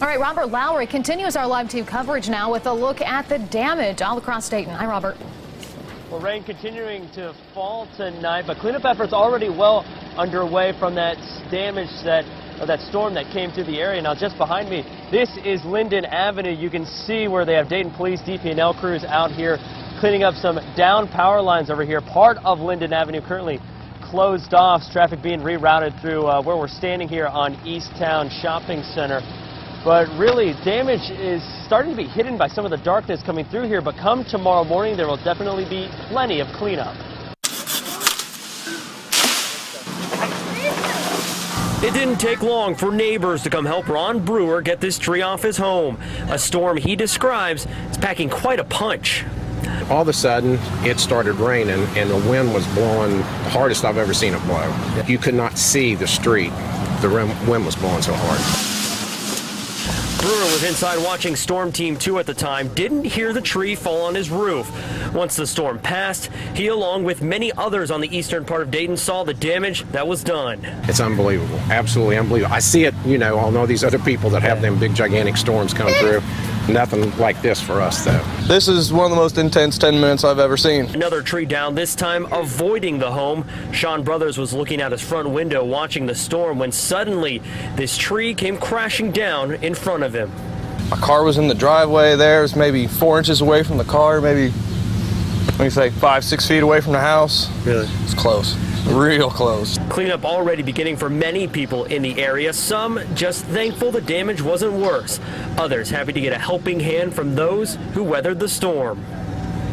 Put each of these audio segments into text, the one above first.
All right, Robert Lowry continues our live team coverage now with a look at the damage all across Dayton. Hi, Robert. Well, rain continuing to fall tonight, but cleanup efforts already well underway from that damage that that storm that came through the area. Now, just behind me, this is Linden Avenue. You can see where they have Dayton Police DP&L crews out here cleaning up some down power lines over here. Part of Linden Avenue currently closed off, traffic being rerouted through uh, where we're standing here on Eastown Shopping Center. But really, damage is starting to be hidden by some of the darkness coming through here. But come tomorrow morning, there will definitely be plenty of cleanup. It didn't take long for neighbors to come help Ron Brewer get this tree off his home. A storm he describes is packing quite a punch. All of a sudden, it started raining and the wind was blowing the hardest I've ever seen it blow. You could not see the street. The wind was blowing so hard. Brewer was inside watching Storm Team 2 at the time, didn't hear the tree fall on his roof. Once the storm passed, he, along with many others on the eastern part of Dayton, saw the damage that was done. It's unbelievable. Absolutely unbelievable. I see it, you know, I know these other people that have them big, gigantic storms come through. Nothing like this for us, though. This is one of the most intense 10 minutes I've ever seen. Another tree down, this time avoiding the home. Sean Brothers was looking out his front window watching the storm when suddenly this tree came crashing down in front of him. My car was in the driveway there. It was maybe four inches away from the car, maybe, let me say, five, six feet away from the house. Really? It's close. Real close. Cleanup already beginning for many people in the area. Some just thankful the damage wasn't worse. Others happy to get a helping hand from those who weathered the storm.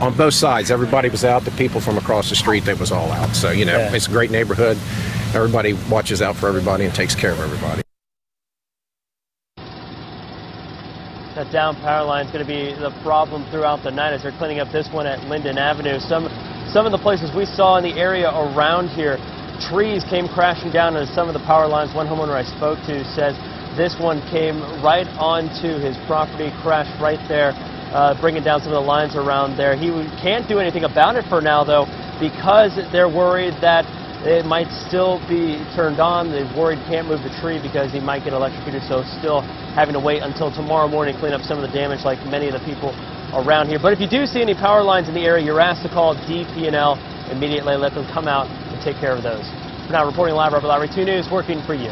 On both sides, everybody was out. The people from across the street, they was all out. So, you know, yeah. it's a great neighborhood. Everybody watches out for everybody and takes care of everybody. That down power line is going to be the problem throughout the night as they're cleaning up this one at Linden Avenue. Some some of the places we saw in the area around here, trees came crashing down into some of the power lines. One homeowner I spoke to says this one came right onto his property, crashed right there, uh, bringing down some of the lines around there. He can't do anything about it for now, though, because they're worried that it might still be turned on. They're worried can't move the tree because he might get electrocuted, so still having to wait until tomorrow morning to clean up some of the damage like many of the people around here. But if you do see any power lines in the area, you're asked to call DP&L immediately. Let them come out and take care of those. For now, reporting live, Robert Lowry, 2 News, working for you.